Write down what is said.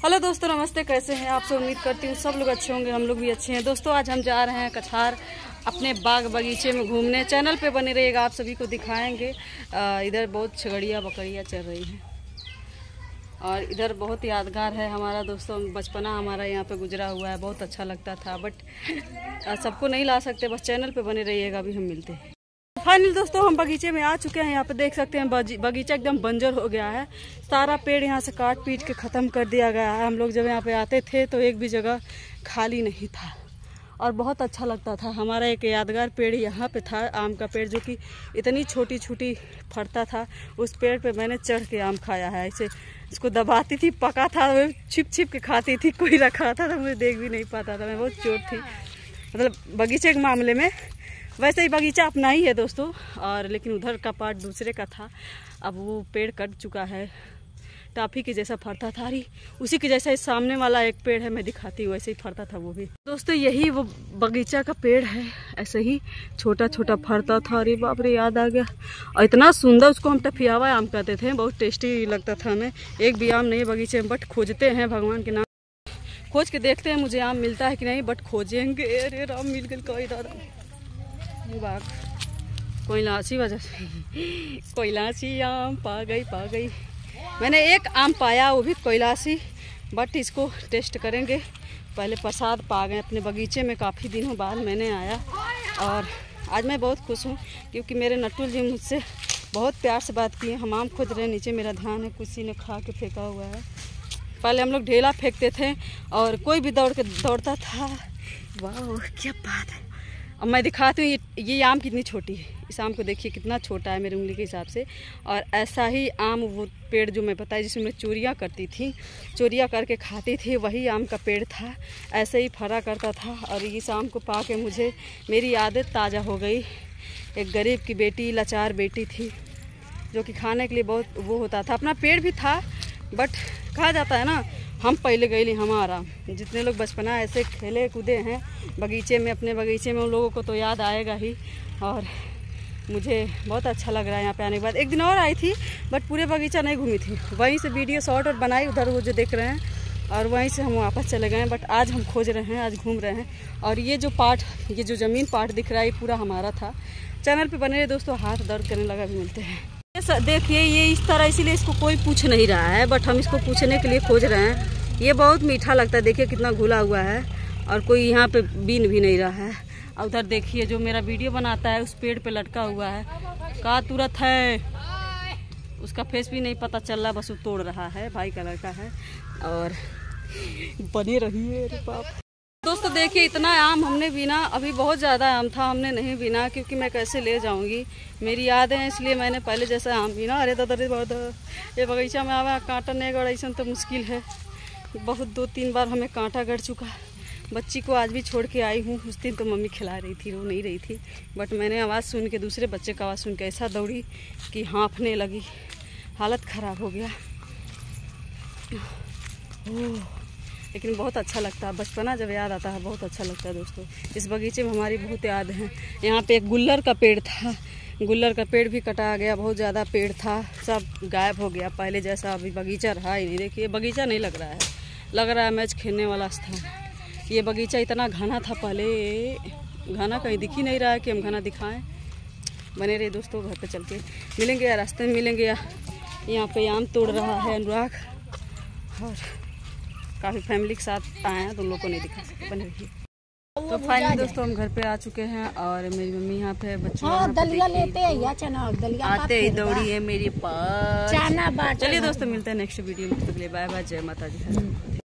Hello दोस्तों, नमस्ते, कैसे हैं? आप सब उम्मीद करती हूँ सब लोग अच्छे होंगे, हम लोग भी अच्छे हैं। दोस्तों, आज हम जा रहे हैं कछार अपने बाग बगीचे में घूमने। चैनल पे बने रहिएगा, आप सभी को दिखाएँगे। इधर बहुत छगड़िया बकरियाँ चल रही हैं। और इधर बहुत यादगार है हमारा दोस्तों, बचपना हमारा यहाँ पे गुजरा हुआ है, बहुत अच्छा लगता था, बट सबको नहीं ला सकते, बस चैनल पे बने रहिएगा, अभी हम मिलते हैं। फाइनल दोस्तों, हम बगीचे में आ चुके हैं। यहाँ पे देख सकते हैं बगीचा एकदम बंजर हो गया है। सारा पेड़ यहाँ से काट पीट के ख़त्म कर दिया गया है। हम लोग जब यहाँ पे आते थे तो एक भी जगह खाली नहीं था। और बहुत अच्छा लगता था। हमारा एक यादगार पेड़ यहाँ पे था, आम का पेड़, जो कि इतनी छोटी छोटी फटता था। उस पेड़ पे मैंने चढ़ के आम खाया है। ऐसे इसको दबाती थी, पका था छिप छिप के खाती थी, कोई रखा था तो मुझे देख भी नहीं पाता था। मैं बहुत चोट थी। मतलब बगीचे के मामले में वैसे ही बगीचा अपना ही है दोस्तों, और लेकिन उधर का पार्ट दूसरे का था। अब वो पेड़ कट चुका है, टाफी के जैसा फरता था अरे उसी के जैसा इस सामने वाला एक पेड़ है, मैं दिखाती हूँ, वैसे ही फरता था वो भी। दोस्तों, यही वो बगीचा का पेड़ है, ऐसे ही छोटा छोटा फरता था अरे बाप रे, याद आ गया। और इतना सुंदर उसको हम टफियावा आम कहते थे, बहुत टेस्टी लगता था हमें। एक भी आम नहीं बगीचे में, बट खोजते हैं भगवान के नाम। खोज के देखते हैं, मुझे आम मिलता है कि नहीं, बट खोजेंगे। अरे राम, मिल गए कोई दादा बाग कोयलाची वजह से। कोयलाची आम पा गई पा गई मैंने एक आम पाया, वो भी कोयलासी बट इसको टेस्ट करेंगे। पहले प्रसाद पा गए अपने बगीचे में, काफ़ी दिनों बाद मैंने आया। और आज मैं बहुत खुश हूँ, क्योंकि मेरे नटुल जी मुझसे बहुत प्यार से बात किए हम आम खोज रहे, नीचे मेरा ध्यान है किसी ने खा के फेंका हुआ है। पहले हम लोग ढेला फेंकते थे, और कोई भी दौड़ के दौड़ता था। वाह, क्या बात है। अब मैं दिखाती हूँ, ये ये आम कितनी छोटी है। इस आम को देखिए, कितना छोटा है मेरी उंगली के हिसाब से। और ऐसा ही आम वो पेड़ जो मैं बताया जिसमें मैं चोरियाँ करती थी, चोरियाँ करके खाती थी, वही आम का पेड़ था। ऐसे ही फरा करता था और इस आम को पा के मुझे, मेरी आदत ताज़ा हो गई। एक गरीब की बेटी, लाचार बेटी थी, जो कि खाने के लिए बहुत वो होता था। अपना पेड़ भी था, बट कहा जाता है ना हम पहले गए ली हमारा। जितने लोग बचपना ऐसे खेले कूदे हैं, बगीचे में, अपने बगीचे में उन लोगों को तो याद आएगा ही। और मुझे बहुत अच्छा लग रहा है यहाँ पे आने के बाद। एक दिन और आई थी बट पूरे बगीचा नहीं घूमी थी। वहीं से वीडियो शॉर्ट और बनाई उधर वो जो देख रहे हैं, और वहीं से हम वापस चले गए बट आज हम खोज रहे हैं, आज घूम रहे हैं। और ये जो पार्ट, ये जो ज़मीन पार्ट दिख रहा है, ये पूरा हमारा था। चैनल पे बने रहे दोस्तों, हाथ दर्द करने लगा भी मिलते हैं। देखिए, ये इस तरह इसीलिए इसको कोई पूछ नहीं रहा है बट हम इसको पूछने के लिए खोज रहे हैं। ये बहुत मीठा लगता है, देखिए कितना घुला हुआ है, और कोई यहाँ पे बीन भी नहीं रहा है। और उधर देखिए, जो मेरा वीडियो बनाता है, उस पेड़ पे लटका हुआ है। कहा तुरंत है? उसका फेस भी नहीं पता चल रहा, बस वो तोड़ रहा है, भाई का लड़का है, और बने रही है देखिए, इतना आम हमने बीना, अभी बहुत ज़्यादा आम था, हमने नहीं बीना, क्योंकि मैं कैसे ले जाऊँगी? मेरी याद है, इसलिए मैंने पहले जैसा आम बीना। अरे दादा अरे बहुत ये बगीचा में आवा, कांटा नहीं गड़ ऐसा तो मुश्किल है। बहुत दो, तीन बार हमें कांटा गड़ चुका। बच्ची को आज भी छोड़ के आई हूँ। उस दिन तो मम्मी खिला रही थी, रो नहीं रही थी। बट मैंने आवाज़ सुन के, दूसरे बच्चे का आवाज़ सुन के ऐसा दौड़ी कि हाँफने लगी। हालत ख़राब हो गया। लेकिन बहुत अच्छा लगता है। बचपना जब याद आता है, बहुत अच्छा लगता है दोस्तों। इस बगीचे में हमारी बहुत याद है। यहाँ पे एक गुल्लर का पेड़ था। गुल्लर का पेड़ भी कटा गया, बहुत ज़्यादा पेड़ था। सब गायब हो गया। पहले जैसा अभी बगीचा रहा ही नहीं। देखिए, बगीचा नहीं लग रहा है। लग रहा है मैच खेलने वाला स्थान। ये बगीचा इतना घना था पहले। घना कहीं दिख ही नहीं रहा है कि हम घना दिखाएँ। बने रहे दोस्तों, घर पे चल के। मिलेंगे या रास्ते में मिलेंगे या यहाँ पे आम तोड़ रहा है अनुराग। और काफ़ी फैमिली के साथ आए हैं तो लोग को नहीं दिखा सकते। बने रहिए। तो फाइनली दोस्तों हम घर पे आ चुके हैं और मेरी मम्मी यहाँ पे बच्चों हाँ, दलिया लेते हैं या चना दलिया आते ही दौड़ी है मेरी पास। चलिए दोस्तों मिलते हैं नेक्स्ट वीडियो में। बाय बाय जय माता जी